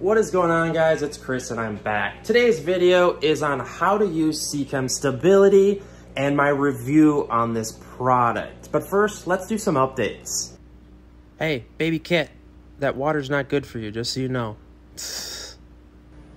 What is going on guys? It's Chris and I'm back. Today's video is on how to use Seachem Stability and my review on this product. But first, let's do some updates. Hey, baby kit, that water's not good for you, just so you know.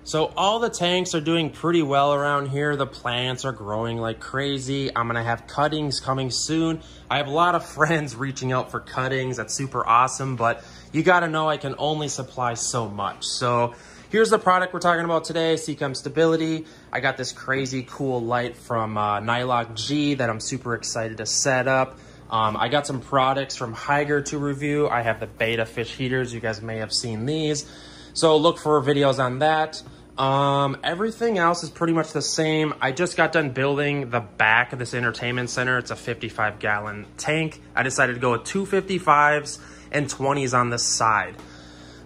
So all the tanks are doing pretty well around here. The plants are growing like crazy. I'm gonna have cuttings coming soon. I have a lot of friends reaching out for cuttings. That's super awesome, but you gotta know I can only supply so much. So here's the product we're talking about today, Seachem Stability. I got this crazy cool light from uh, Nylock G that I'm super excited to set up. Um, I got some products from Hygger to review. I have the betta fish heaters. You guys may have seen these. So look for videos on that. Um, everything else is pretty much the same. I just got done building the back of this entertainment center. It's a 55 gallon tank. I decided to go with two 55s and 20s on the side.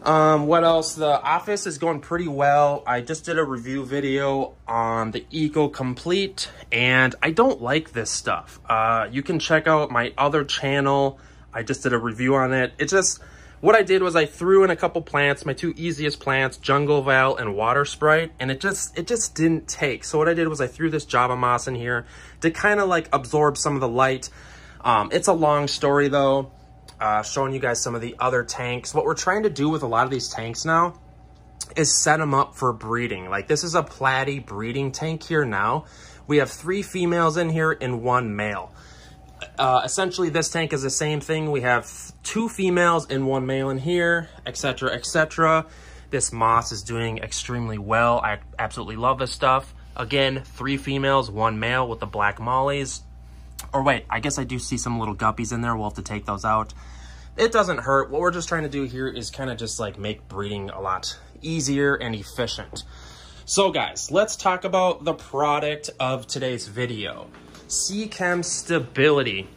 Um, what else? The office is going pretty well. I just did a review video on the Eco Complete and I don't like this stuff. Uh, you can check out my other channel. I just did a review on it. It just, what I did was I threw in a couple plants, my two easiest plants, Jungle Val and Water Sprite, and it just it just didn't take. So what I did was I threw this Java Moss in here to kind of like absorb some of the light. Um, it's a long story though, uh, showing you guys some of the other tanks. What we're trying to do with a lot of these tanks now is set them up for breeding. Like this is a platy breeding tank here now. We have three females in here and one male. Uh, essentially, this tank is the same thing. We have two females and one male in here, etc., etc. This moss is doing extremely well. I absolutely love this stuff. Again, three females, one male with the black mollies. Or wait, I guess I do see some little guppies in there. We'll have to take those out. It doesn't hurt. What we're just trying to do here is kind of just like make breeding a lot easier and efficient. So guys, let's talk about the product of today's video. Seachem Stability.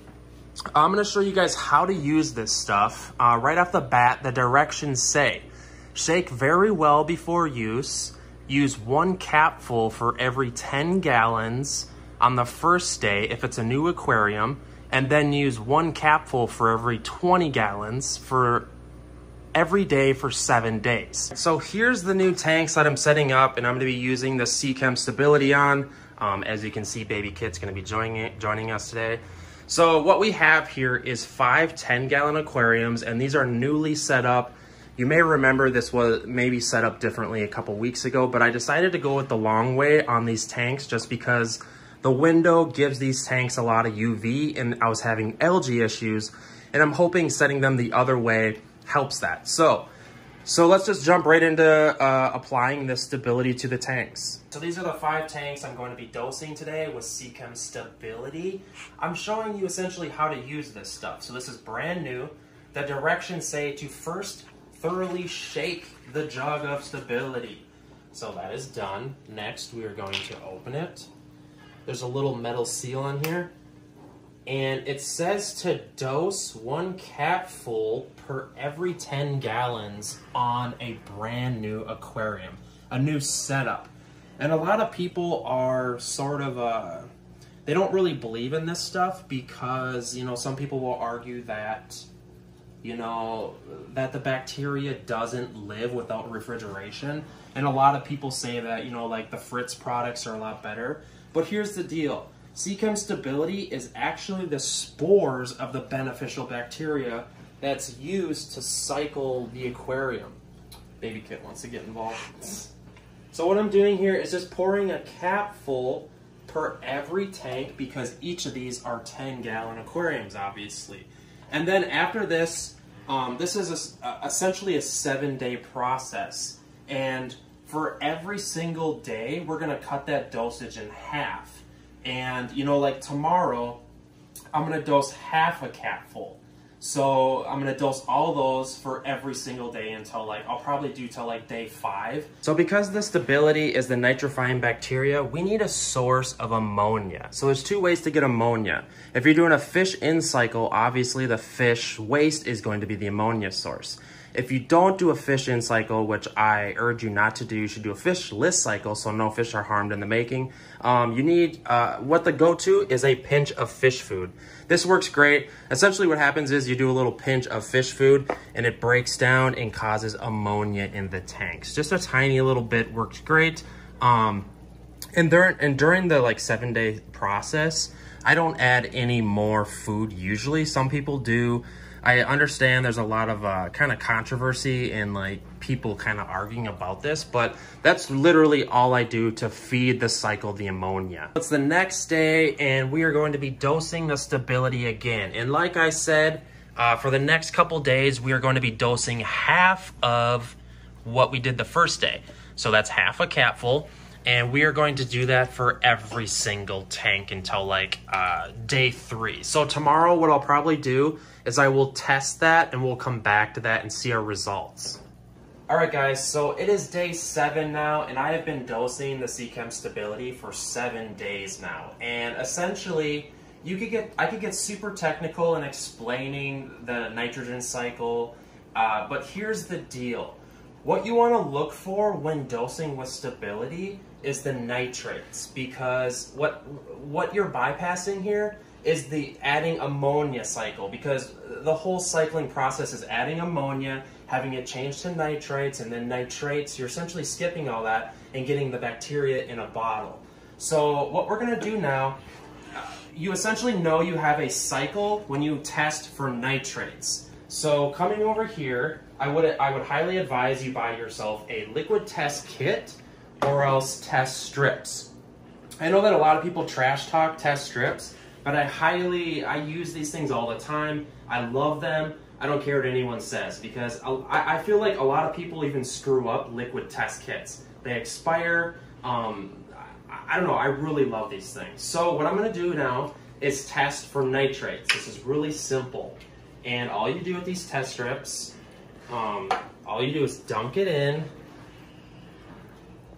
I'm going to show you guys how to use this stuff. Uh, right off the bat, the directions say, shake very well before use, use one capful for every 10 gallons on the first day if it's a new aquarium, and then use one capful for every 20 gallons for every day for seven days. So here's the new tanks that I'm setting up and I'm gonna be using the Seachem Stability on. Um, as you can see, Baby Kit's gonna be joining, joining us today. So what we have here is five 10 gallon aquariums and these are newly set up. You may remember this was maybe set up differently a couple weeks ago, but I decided to go with the long way on these tanks just because the window gives these tanks a lot of UV and I was having algae issues and I'm hoping setting them the other way helps that. So so let's just jump right into uh, applying this stability to the tanks. So these are the five tanks I'm going to be dosing today with Seachem Stability. I'm showing you essentially how to use this stuff. So this is brand new. The directions say to first thoroughly shake the jug of stability. So that is done. Next, we are going to open it. There's a little metal seal on here and it says to dose one capful per every 10 gallons on a brand new aquarium, a new setup. And a lot of people are sort of, uh, they don't really believe in this stuff because, you know, some people will argue that, you know, that the bacteria doesn't live without refrigeration. And a lot of people say that, you know, like the Fritz products are a lot better. But here's the deal Seachem stability is actually the spores of the beneficial bacteria that's used to cycle the aquarium. Baby Kit wants to get involved. So what I'm doing here is just pouring a cap full per every tank because each of these are 10 gallon aquariums, obviously. And then after this, um, this is a, essentially a seven day process. And for every single day, we're gonna cut that dosage in half. And, you know, like tomorrow, I'm going to dose half a capful. So I'm gonna dose all those for every single day until like, I'll probably do till like day five. So because the stability is the nitrifying bacteria, we need a source of ammonia. So there's two ways to get ammonia. If you're doing a fish in cycle, obviously the fish waste is going to be the ammonia source. If you don't do a fish in cycle, which I urge you not to do, you should do a fishless cycle so no fish are harmed in the making. Um, you need, uh, what the go-to is a pinch of fish food. This works great. Essentially what happens is you do a little pinch of fish food and it breaks down and causes ammonia in the tanks. Just a tiny little bit works great. Um, and during, and during the like seven day process, I don't add any more food usually. Some people do. I understand there's a lot of uh, kind of controversy and like people kind of arguing about this, but that's literally all I do to feed the cycle the ammonia. It's the next day and we are going to be dosing the stability again. And like I said, uh, for the next couple days, we are going to be dosing half of what we did the first day. So that's half a capful and we are going to do that for every single tank until like uh, day three. So tomorrow what I'll probably do is I will test that and we'll come back to that and see our results. All right guys, so it is day seven now and I have been dosing the Seachem Stability for seven days now. And essentially, you could get I could get super technical in explaining the nitrogen cycle, uh, but here's the deal. What you want to look for when dosing with stability is the nitrates because what what you're bypassing here is the adding ammonia cycle because the whole cycling process is adding ammonia, having it change to nitrates, and then nitrates, you're essentially skipping all that and getting the bacteria in a bottle. So what we're gonna do now, you essentially know you have a cycle when you test for nitrates. So coming over here, I would, I would highly advise you buy yourself a liquid test kit or else test strips. I know that a lot of people trash talk test strips, but I highly, I use these things all the time. I love them. I don't care what anyone says because I, I feel like a lot of people even screw up liquid test kits. They expire. Um, I, don't know. I really love these things. So what I'm going to do now is test for nitrates. This is really simple. And all you do with these test strips, um, all you do is dunk it in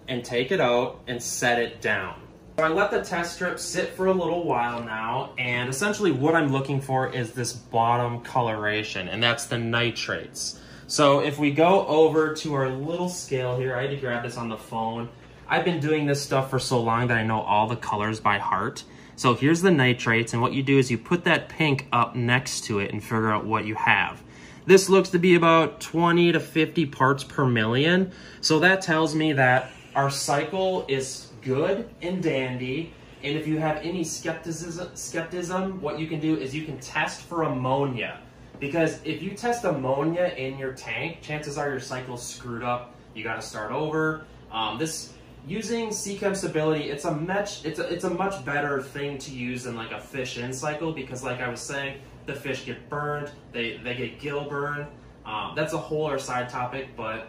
and take it out and set it down. So I let the test strip sit for a little while now, and essentially what I'm looking for is this bottom coloration, and that's the nitrates. So if we go over to our little scale here, I had to grab this on the phone. I've been doing this stuff for so long that I know all the colors by heart. So here's the nitrates, and what you do is you put that pink up next to it and figure out what you have. This looks to be about 20 to 50 parts per million. So that tells me that our cycle is good and dandy. And if you have any skepticism, skepticism, what you can do is you can test for ammonia. Because if you test ammonia in your tank, chances are your cycle's screwed up. You got to start over. Um, this using Seachem Stability, it's a much it's a it's a much better thing to use than like a fish in cycle because like I was saying, the fish get burned, they they get gill burn. Um, that's a whole other side topic, but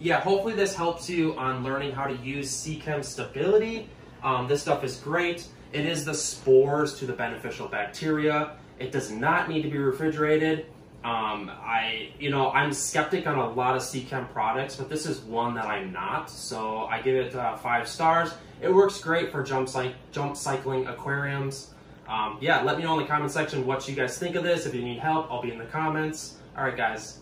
yeah, hopefully this helps you on learning how to use Seachem stability. Um, this stuff is great. It is the spores to the beneficial bacteria. It does not need to be refrigerated. Um, I, you know, I'm skeptic on a lot of Seachem products, but this is one that I'm not. So I give it uh, five stars. It works great for jump, jump cycling aquariums. Um, yeah, let me know in the comment section what you guys think of this. If you need help, I'll be in the comments. All right, guys.